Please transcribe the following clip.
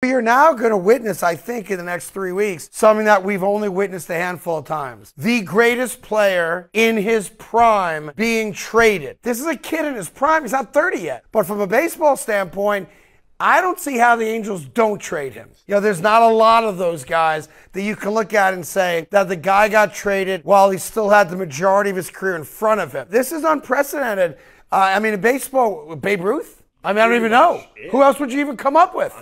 We are now going to witness, I think, in the next three weeks, something that we've only witnessed a handful of times. The greatest player in his prime being traded. This is a kid in his prime. He's not 30 yet. But from a baseball standpoint, I don't see how the Angels don't trade him. You know, there's not a lot of those guys that you can look at and say that the guy got traded while he still had the majority of his career in front of him. This is unprecedented. Uh, I mean, in baseball, Babe Ruth? I mean, I don't even know. Who else would you even come up with?